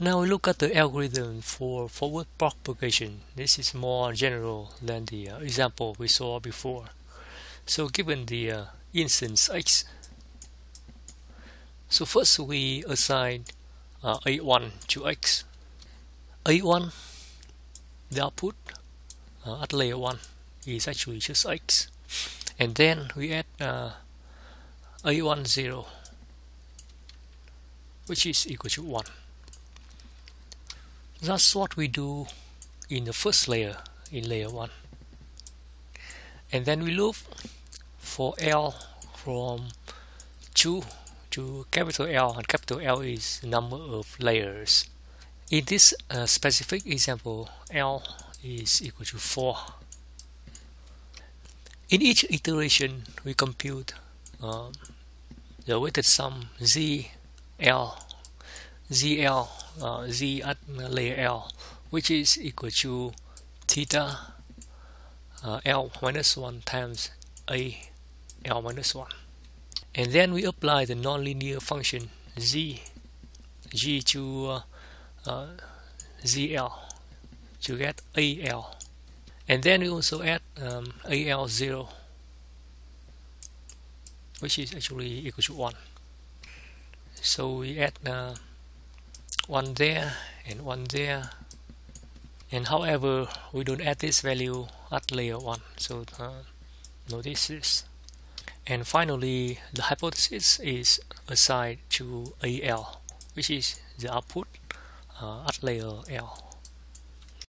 Now we look at the algorithm for forward propagation. This is more general than the uh, example we saw before. So given the uh, instance x, so first we assign uh, a1 to x. a1, the output uh, at layer 1 is actually just x. And then we add uh, a1 0, which is equal to 1. That's what we do in the first layer, in layer 1. And then we look for L from 2 to capital L, and capital L is number of layers. In this uh, specific example, L is equal to 4. In each iteration, we compute um, the weighted sum Z, L, ZL uh, z at layer L which is equal to theta uh, L minus 1 times A L minus 1 and then we apply the nonlinear function z g to uh, uh ZL to get AL and then we also add um, AL0 which is actually equal to 1 so we add uh, one there and one there. And however we don't add this value at layer 1 so uh, notice this and finally the hypothesis is assigned to AL which is the output uh, at layer L